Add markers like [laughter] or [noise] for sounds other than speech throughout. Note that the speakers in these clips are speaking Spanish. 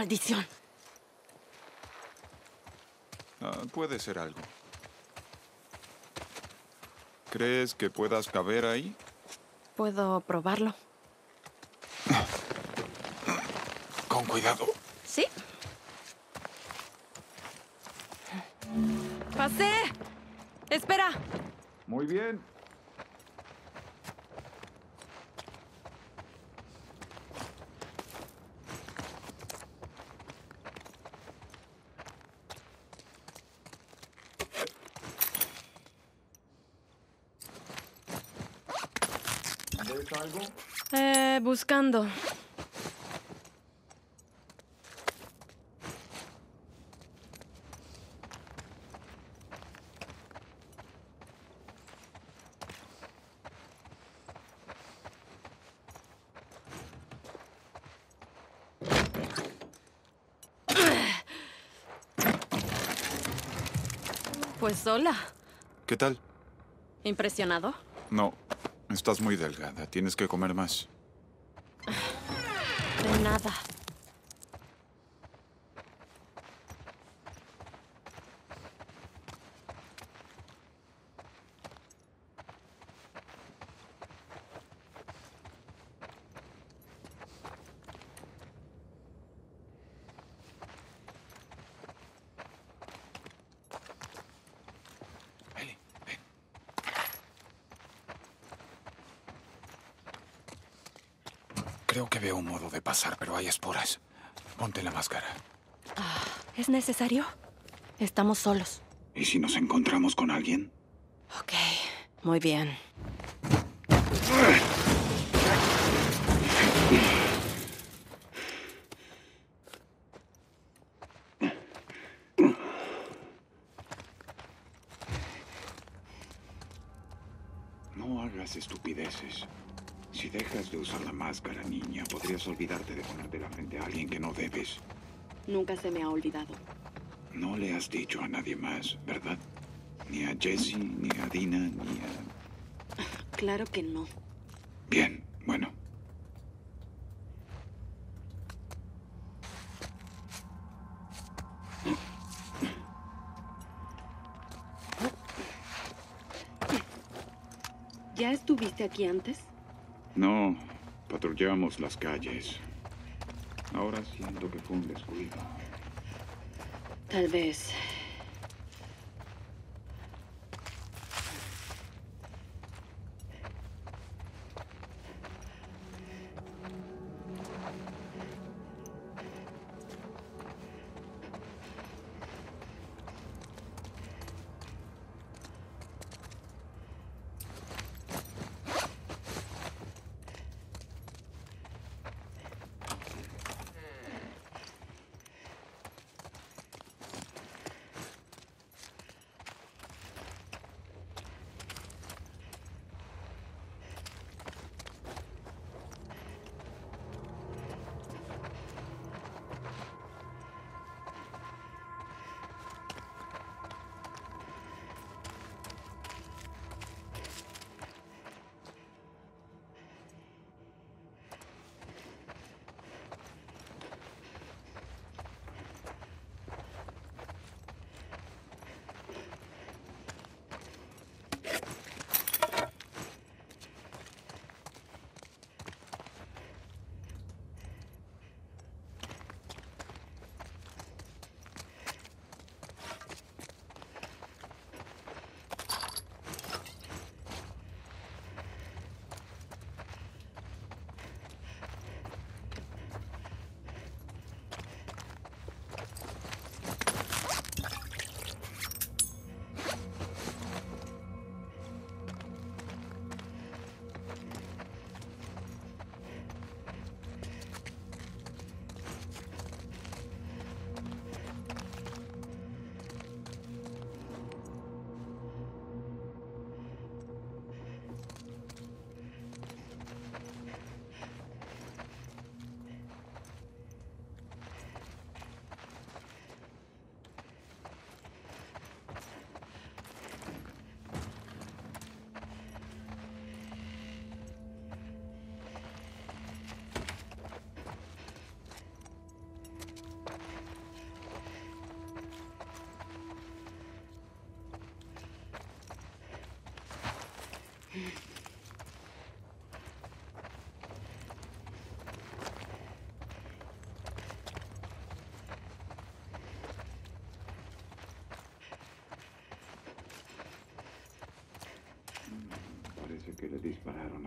Maldición. Ah, puede ser algo. ¿Crees que puedas caber ahí? Puedo probarlo. Con cuidado. ¿Sí? ¡Pasé! ¡Espera! Muy bien. ¿Ves algo? Eh, buscando. Pues sola. ¿Qué tal? ¿Impresionado? No, estás muy delgada. Tienes que comer más. Nada. Creo que veo un modo de pasar, pero hay esporas. Ponte la máscara. ¿Es necesario? Estamos solos. ¿Y si nos encontramos con alguien? Ok, muy bien. Olvidarte de ponerte la frente a alguien que no debes. Nunca se me ha olvidado. No le has dicho a nadie más, ¿verdad? Ni a Jessie, ni a Dina, ni a... [laughs] Claro que no. Bien, bueno. ¿Ya estuviste aquí antes? No, patrullamos las calles. Ahora siento que fue un descuido. Tal vez.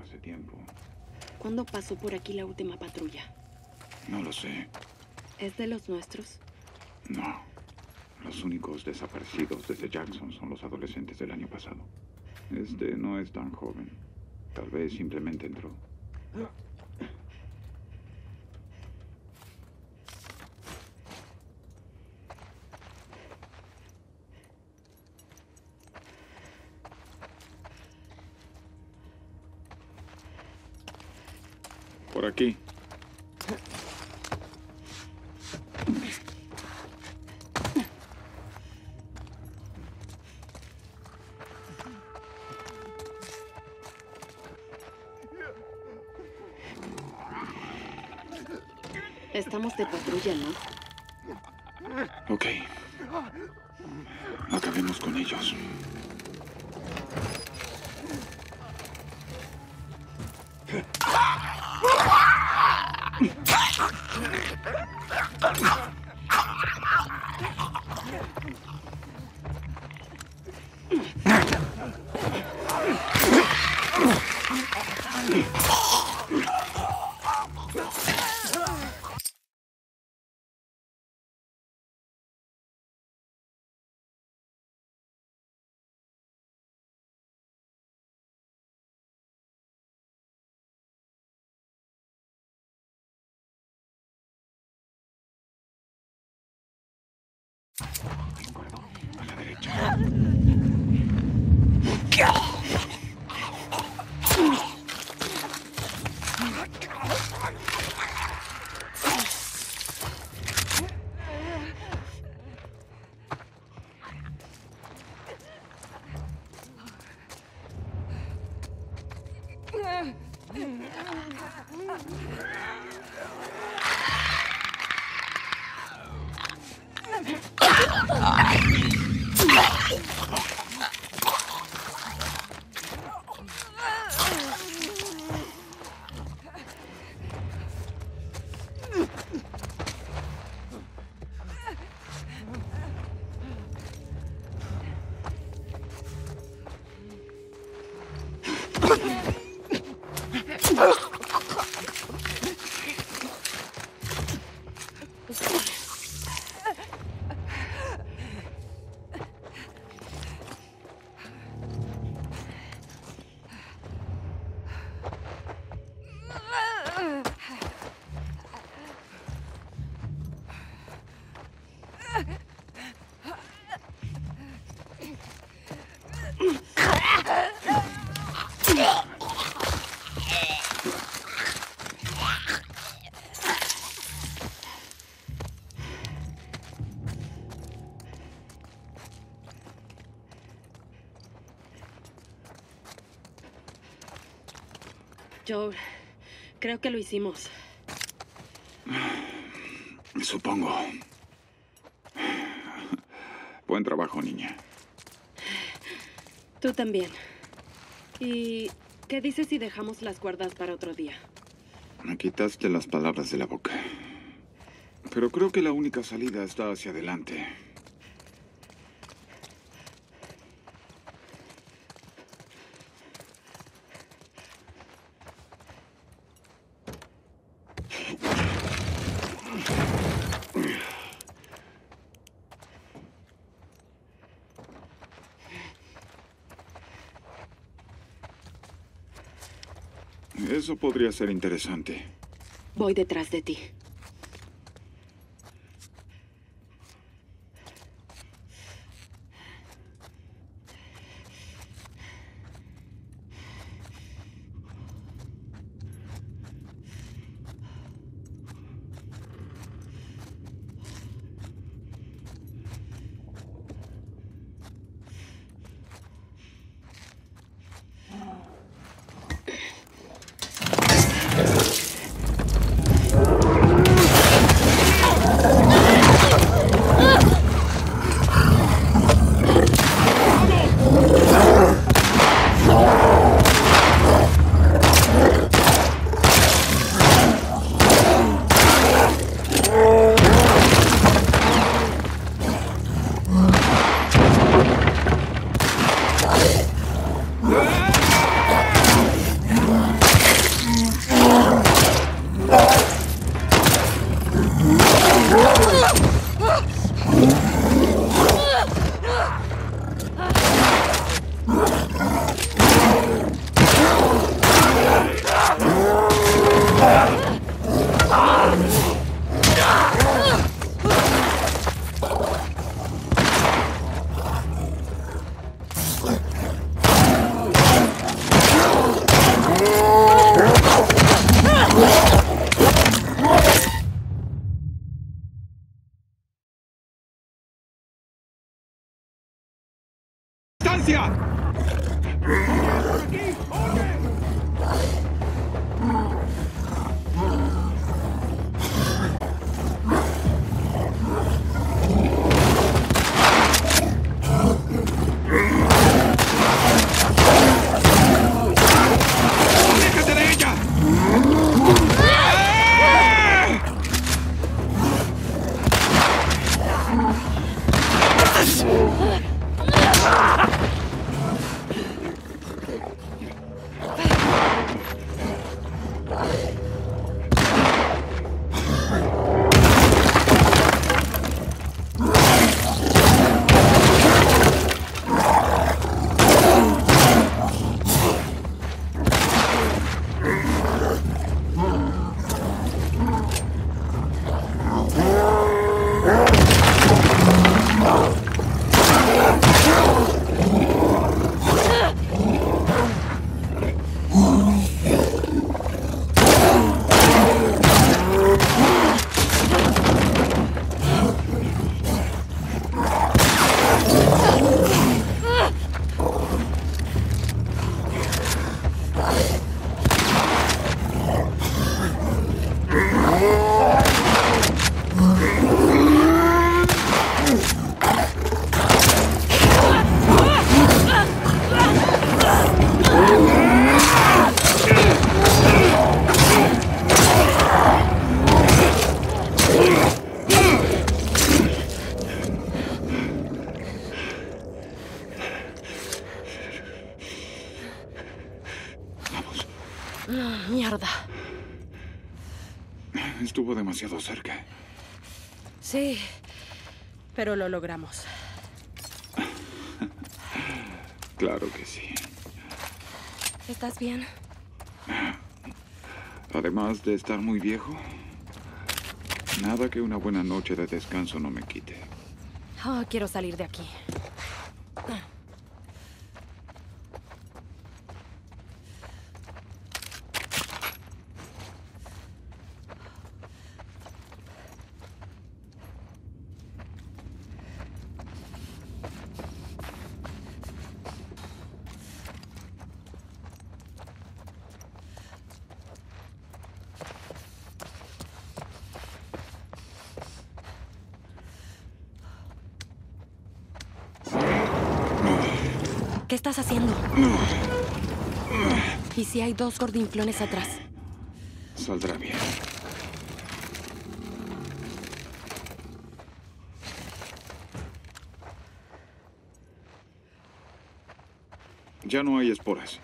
Hace tiempo. ¿Cuándo pasó por aquí la última patrulla? No lo sé. ¿Es de los nuestros? No. Los únicos desaparecidos desde Jackson son los adolescentes del año pasado. Este no es tan joven. Tal vez simplemente entró. A la derecha. Creo que lo hicimos. Supongo. Buen trabajo, niña. Tú también. ¿Y qué dices si dejamos las cuerdas para otro día? Me quitaste las palabras de la boca. Pero creo que la única salida está hacia adelante. Eso podría ser interesante. Voy detrás de ti. Demasiado cerca. Sí, pero lo logramos. Claro que sí. ¿Estás bien? Además de estar muy viejo, nada que una buena noche de descanso no me quite. Oh, quiero salir de aquí. ¿Qué estás haciendo? ¿Y si hay dos gordinflones atrás? Saldrá bien. Ya no hay esporas.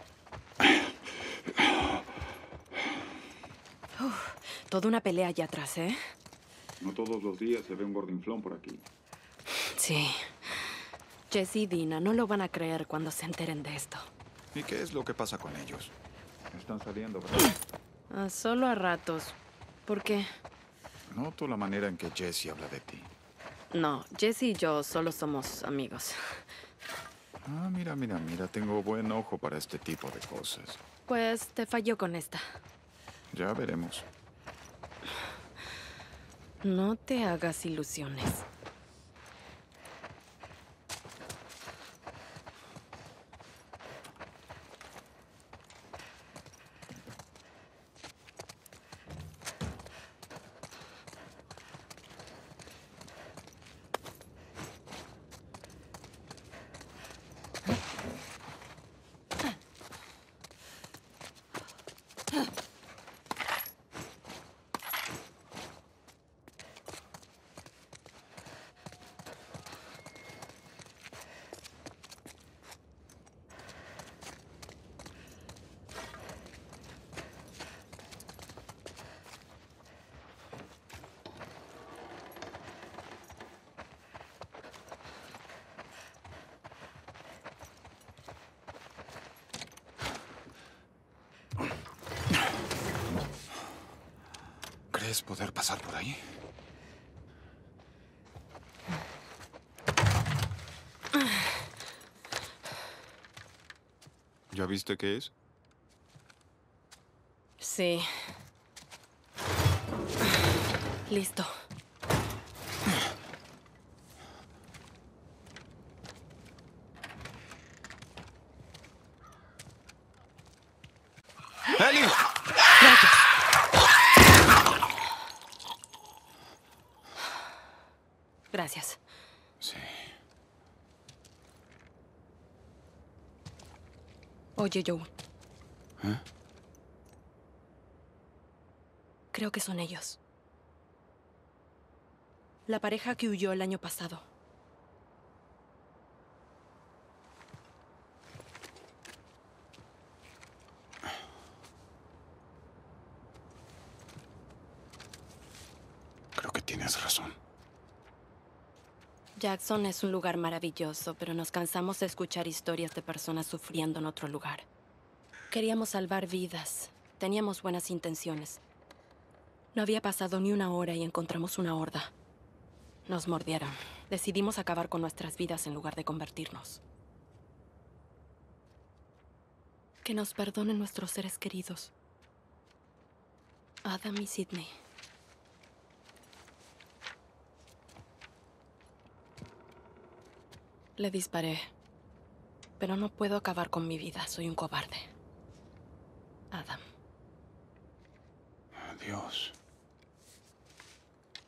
Toda una pelea allá atrás, ¿eh? No todos los días se ve un gordinflón por aquí. Sí. Jesse y Dina no lo van a creer cuando se enteren de esto. ¿Y qué es lo que pasa con ellos? Están saliendo, ¿verdad? Ah, solo a ratos. ¿Por qué? Noto la manera en que Jesse habla de ti. No, Jesse y yo solo somos amigos. Ah, mira, mira, mira, tengo buen ojo para este tipo de cosas. Pues te falló con esta. Ya veremos. No te hagas ilusiones. ¿Crees poder pasar por ahí? ¿Ya viste qué es? Sí. Listo. ¡Eli! Gracias. Sí. Oye, Joe. ¿Eh? Creo que son ellos. La pareja que huyó el año pasado. Creo que tienes razón. Jackson es un lugar maravilloso, pero nos cansamos de escuchar historias de personas sufriendo en otro lugar. Queríamos salvar vidas. Teníamos buenas intenciones. No había pasado ni una hora y encontramos una horda. Nos mordieron. Decidimos acabar con nuestras vidas en lugar de convertirnos. Que nos perdonen nuestros seres queridos. Adam y Sidney. Le disparé. Pero no puedo acabar con mi vida. Soy un cobarde. Adam. Adiós.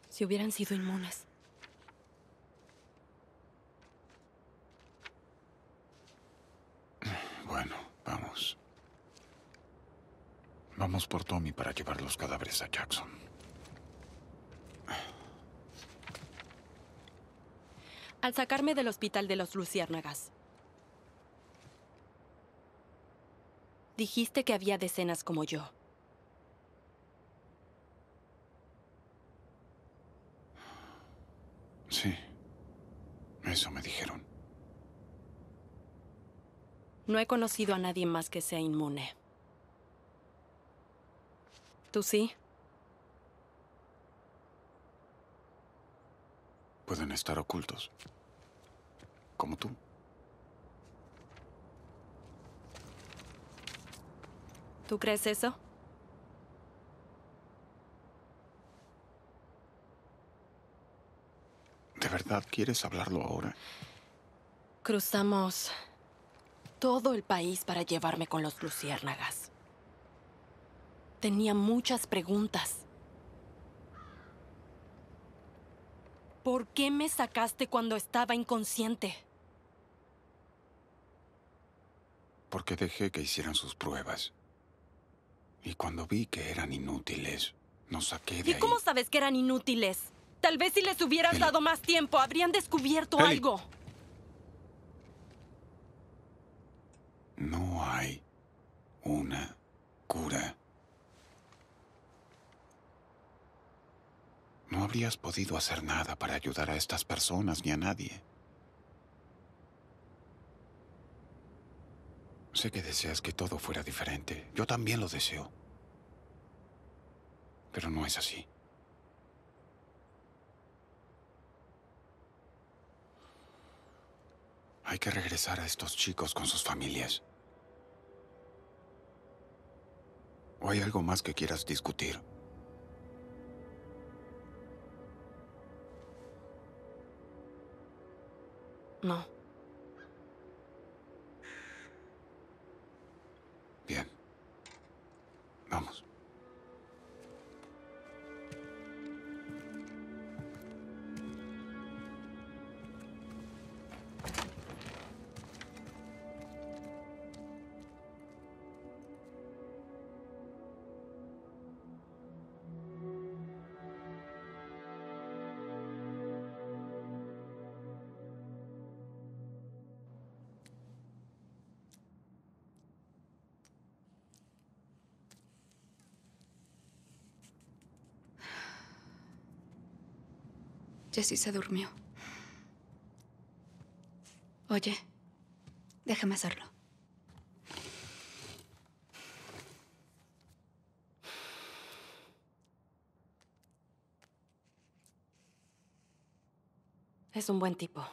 Si hubieran sido inmunes. Bueno, vamos. Vamos por Tommy para llevar los cadáveres a Jackson. Al sacarme del hospital de los Luciérnagas. Dijiste que había decenas como yo. Sí. Eso me dijeron. No he conocido a nadie más que sea inmune. ¿Tú sí? Pueden estar ocultos. Como tú. ¿Tú crees eso? ¿De verdad quieres hablarlo ahora? Cruzamos todo el país para llevarme con los luciérnagas. Tenía muchas preguntas. ¿Por qué me sacaste cuando estaba inconsciente? Porque dejé que hicieran sus pruebas. Y cuando vi que eran inútiles, nos saqué de ¿Y ahí. cómo sabes que eran inútiles? Tal vez si les hubieras dado más tiempo, habrían descubierto algo. No hay una cura. No habrías podido hacer nada para ayudar a estas personas ni a nadie. Sé que deseas que todo fuera diferente. Yo también lo deseo. Pero no es así. Hay que regresar a estos chicos con sus familias. ¿O hay algo más que quieras discutir? No. Bien. Vamos. Jessie se durmió. Oye, déjame hacerlo. Es un buen tipo.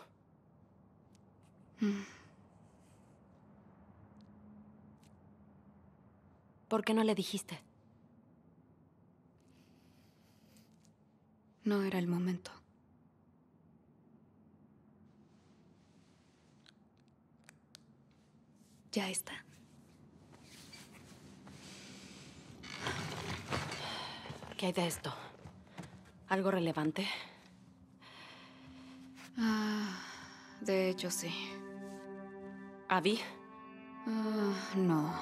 ¿Por qué no le dijiste? No era el momento. Ya está. ¿Qué hay de esto? ¿Algo relevante? Ah, de hecho, sí. ¿Abby? Ah, no.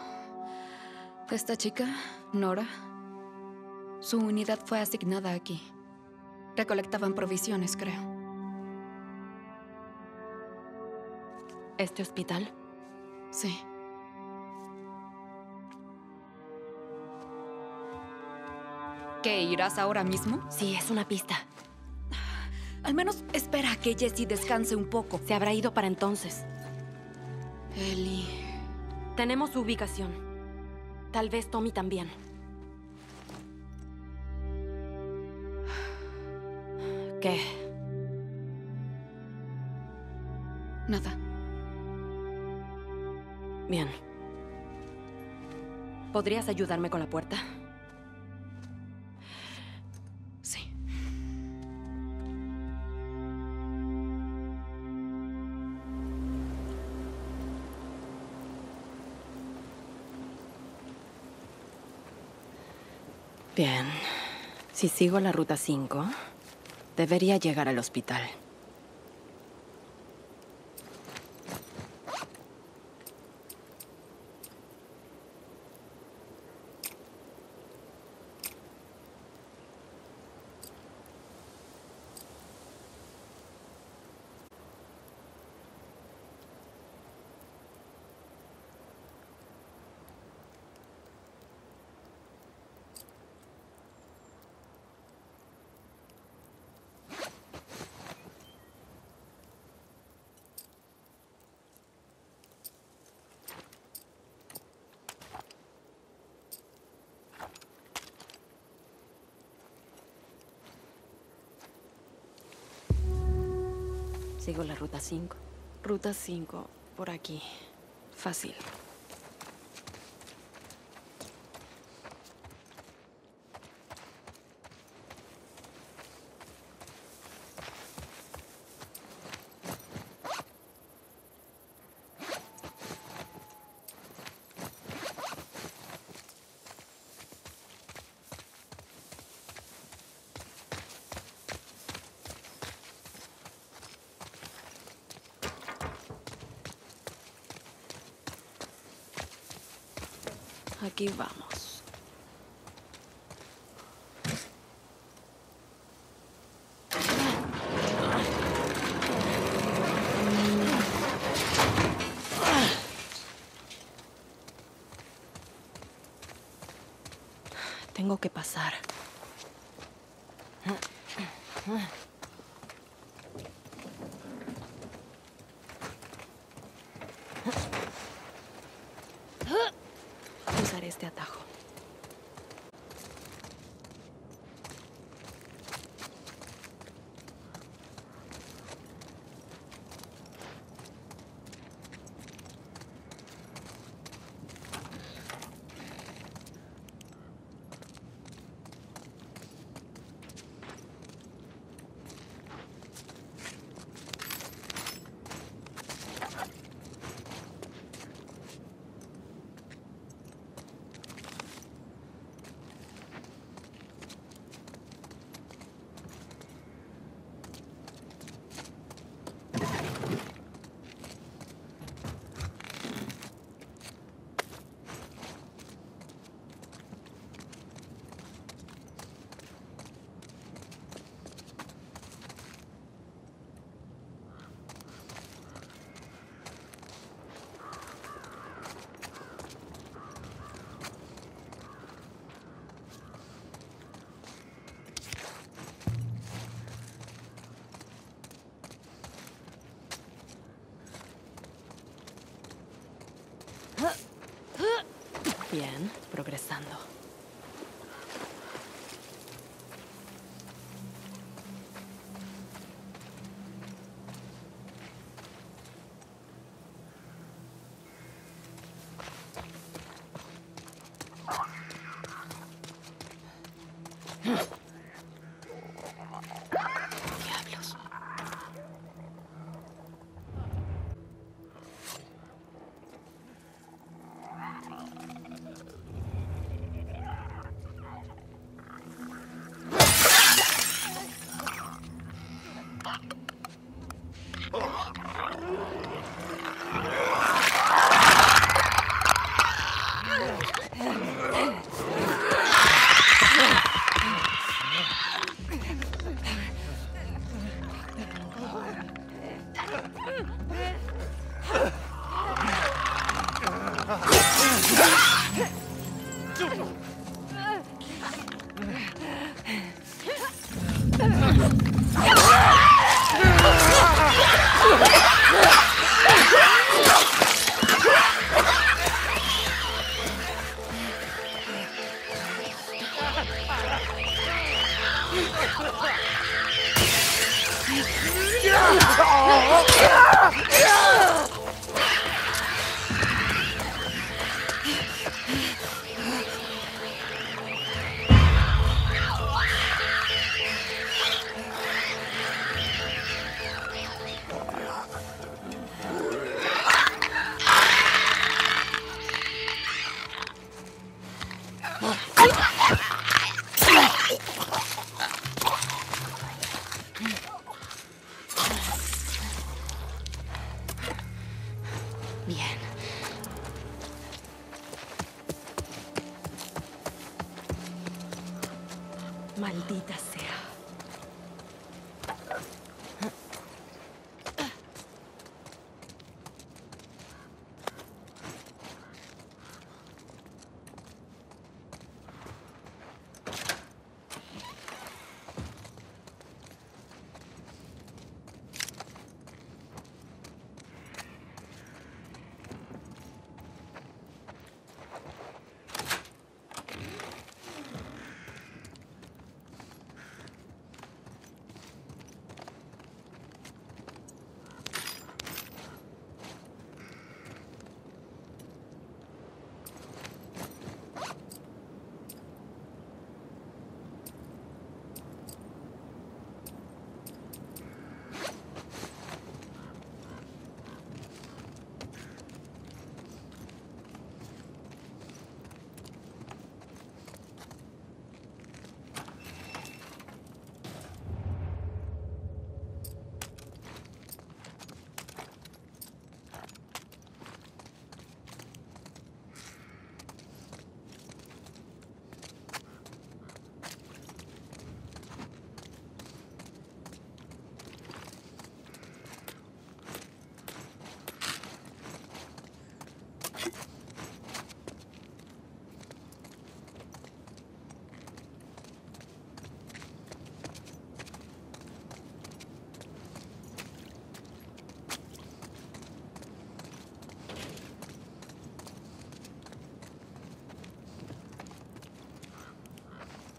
Esta chica, Nora, su unidad fue asignada aquí. Recolectaban provisiones, creo. ¿Este hospital? Sí. ¿Qué, irás ahora mismo? Sí, es una pista. Al menos espera a que Jessie descanse un poco. Se habrá ido para entonces. Ellie. Tenemos su ubicación. Tal vez Tommy también. ¿Qué? Nada. Bien. ¿Podrías ayudarme con la puerta? Sí. Bien. Si sigo la ruta 5, debería llegar al hospital. Sigo la ruta 5. Ruta 5, por aquí. Fácil. Aquí vamos. Tengo que pasar. Usaré este atajo. Bien, progresando. Bien. Maldita sea.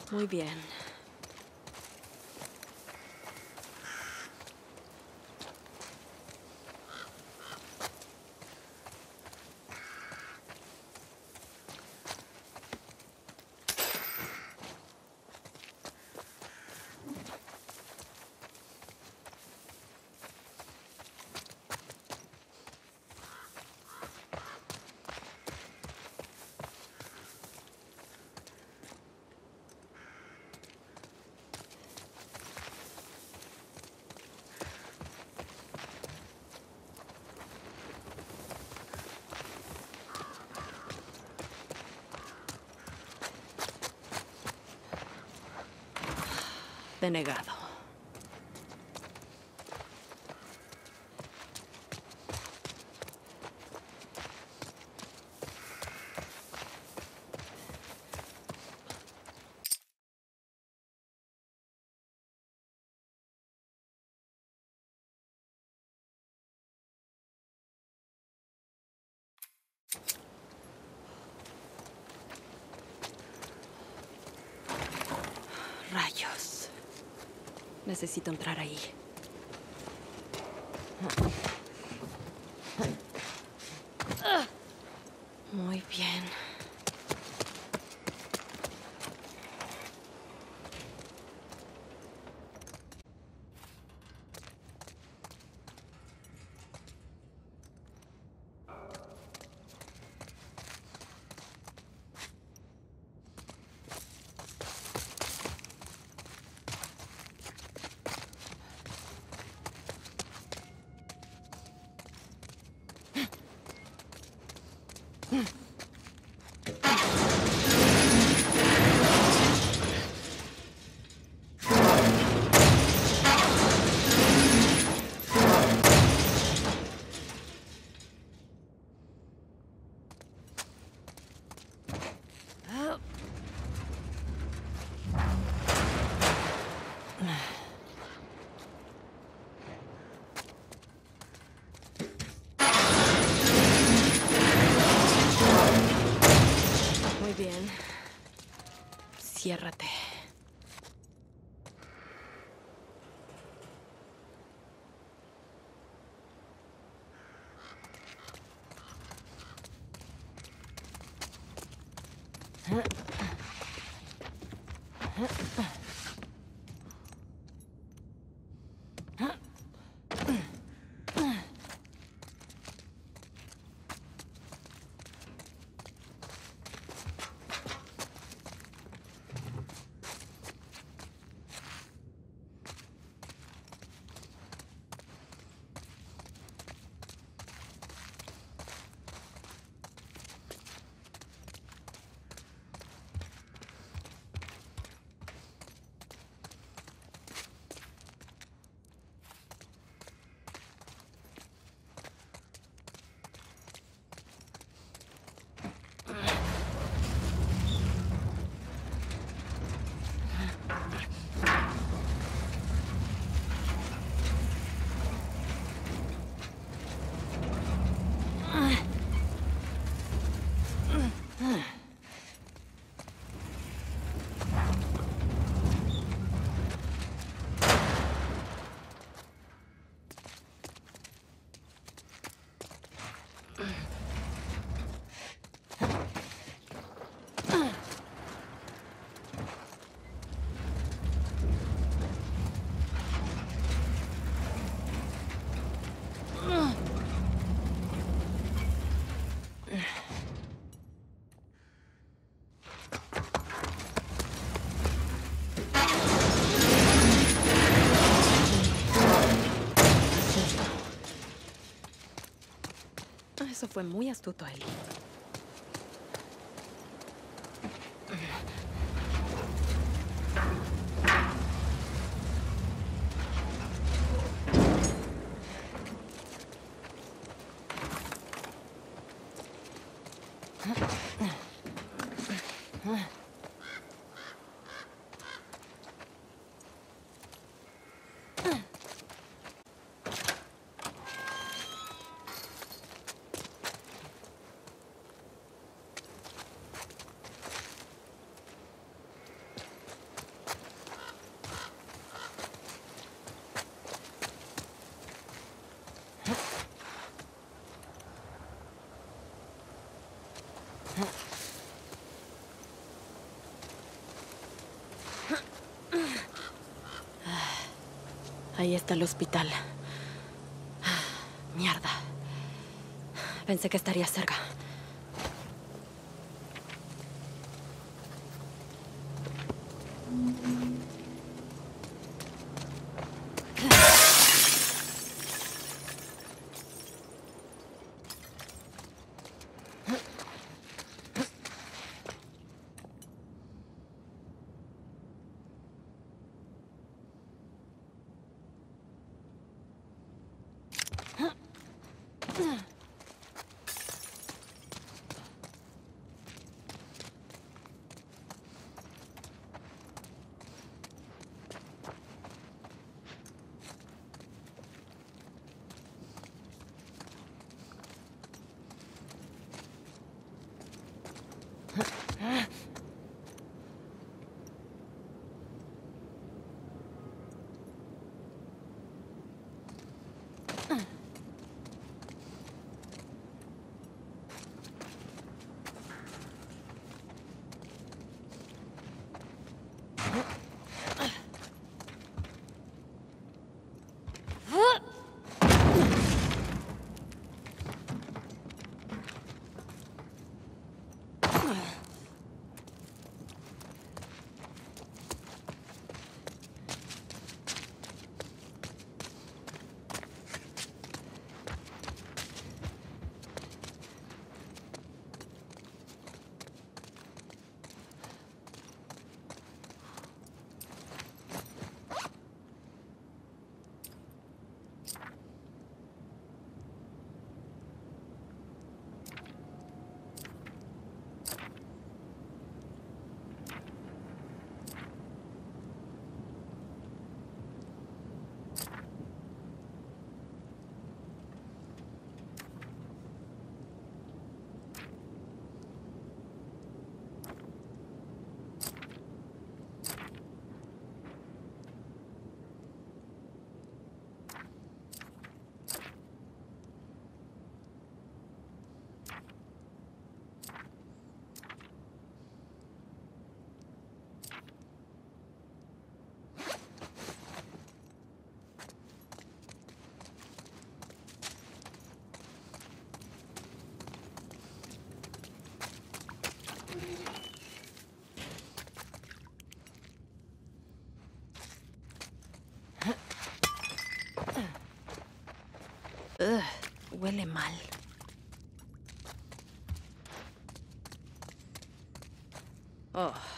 Muy bien. Denegado. Rayos. Necesito entrar ahí. Fue muy astuto, Ellie. Ahí está el hospital. Mierda. Pensé que estaría cerca. Ugh, huele mal. Oh.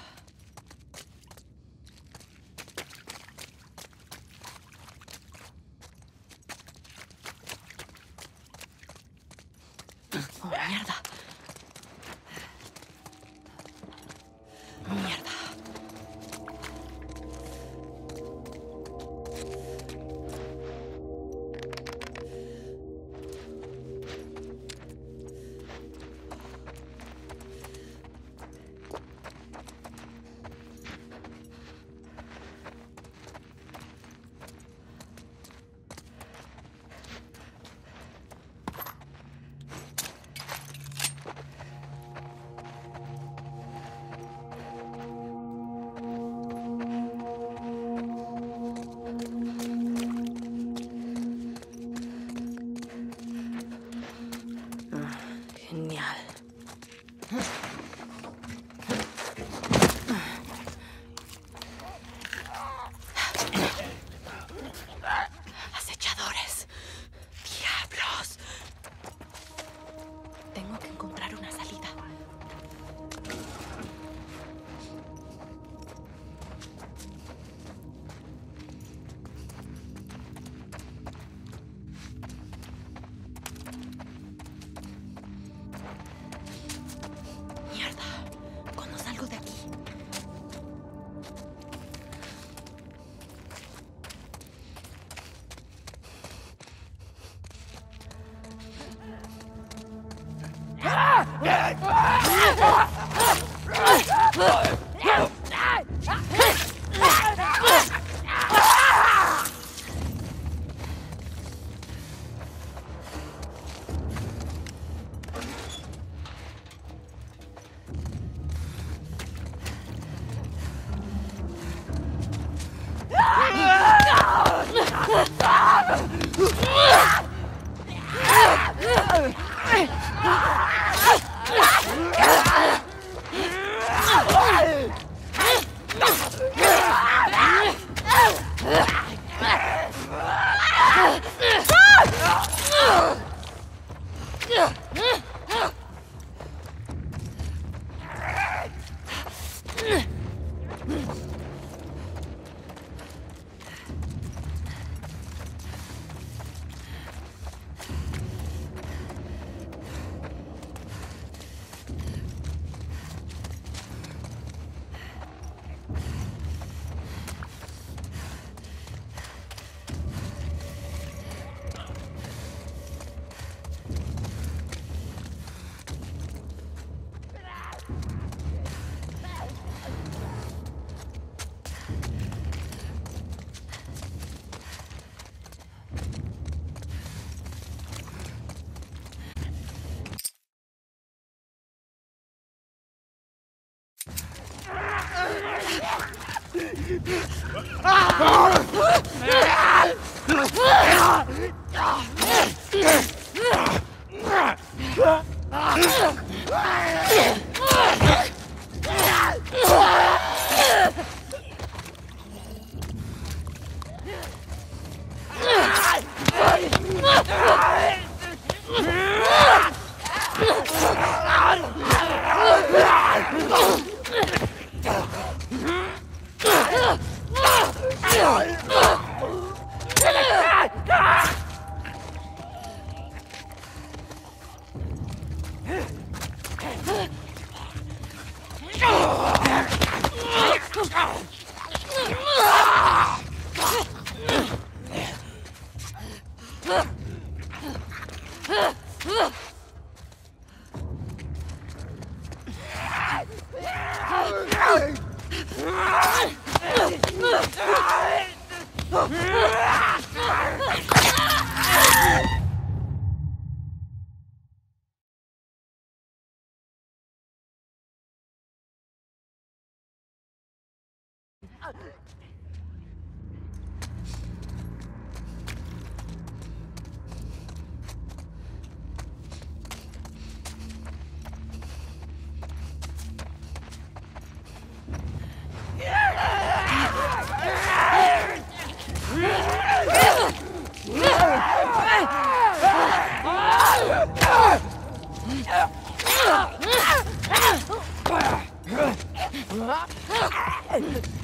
Yes! Lo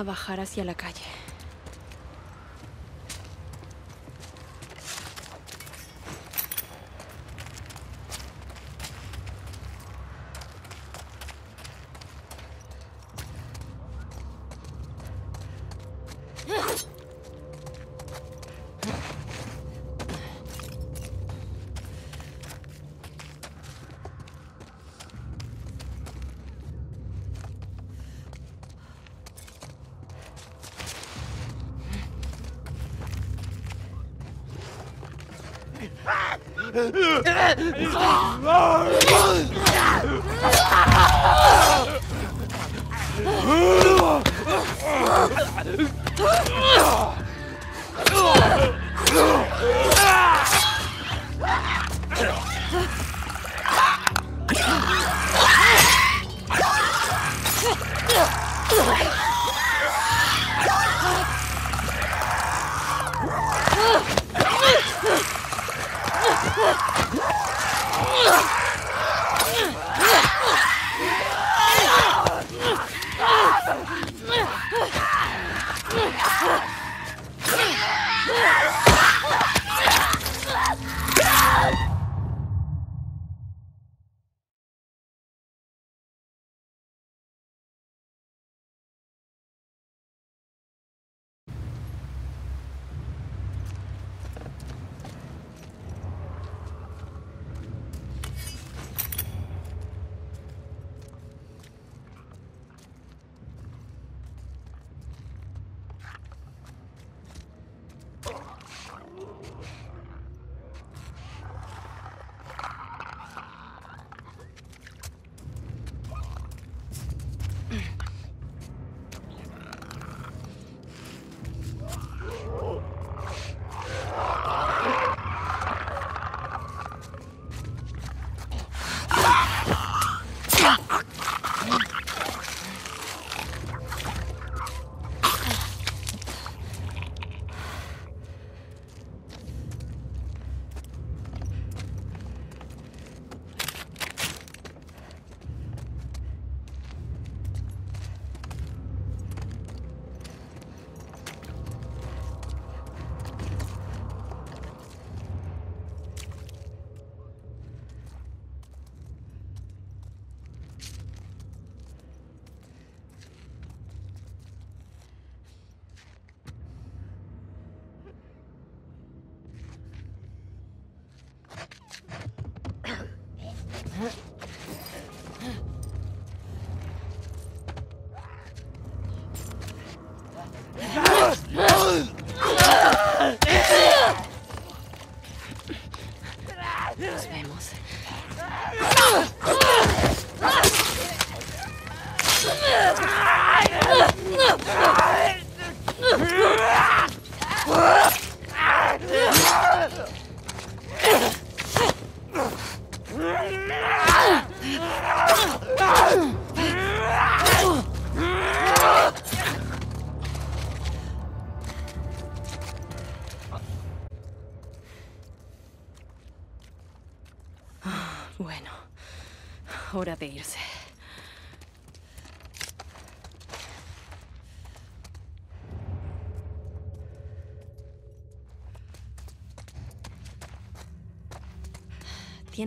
A bajar hacia la calle. Ah!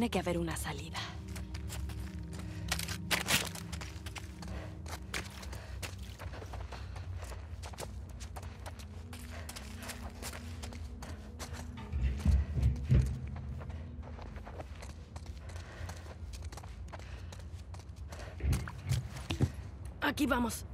Tiene que haber una salida. Aquí vamos.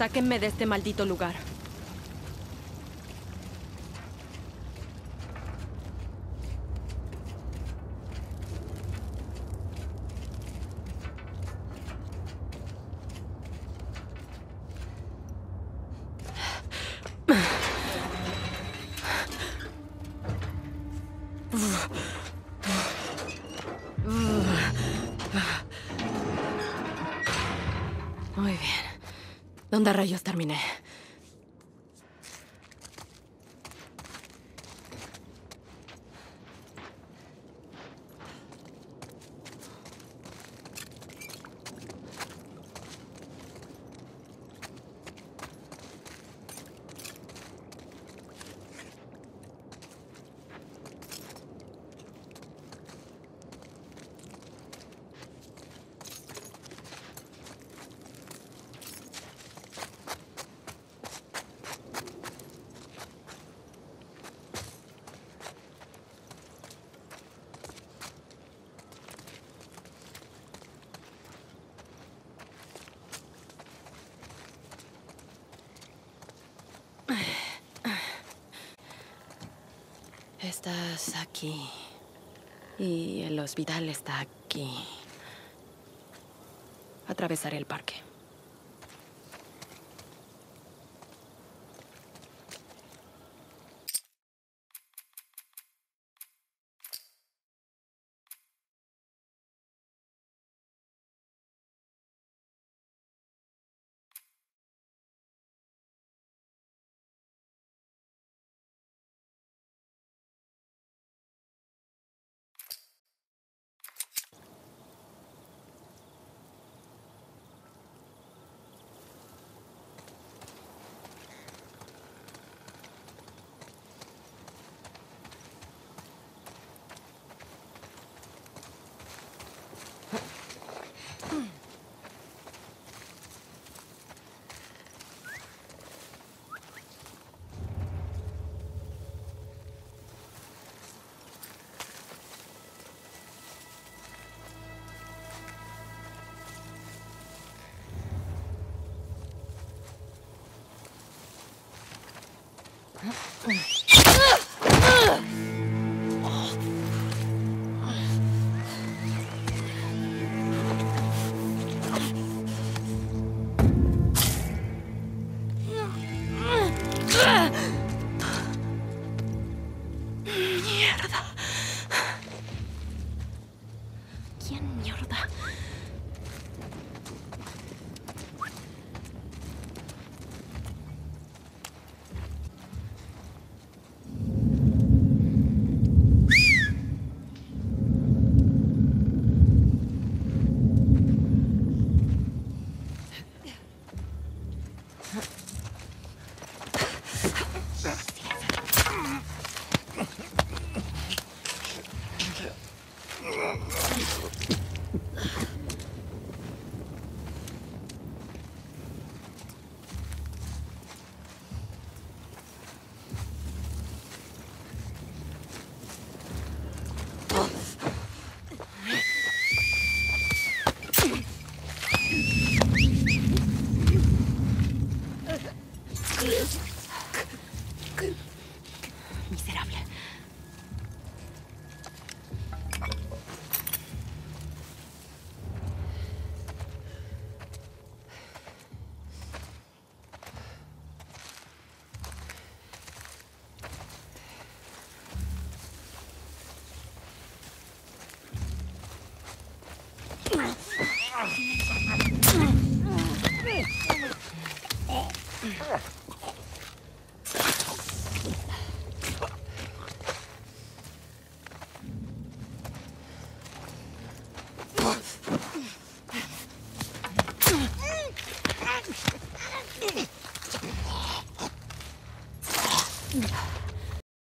Sáquenme de este maldito lugar. ¿Dónde rayos terminé? Estás aquí. Y el hospital está aquí. Atravesaré el parque.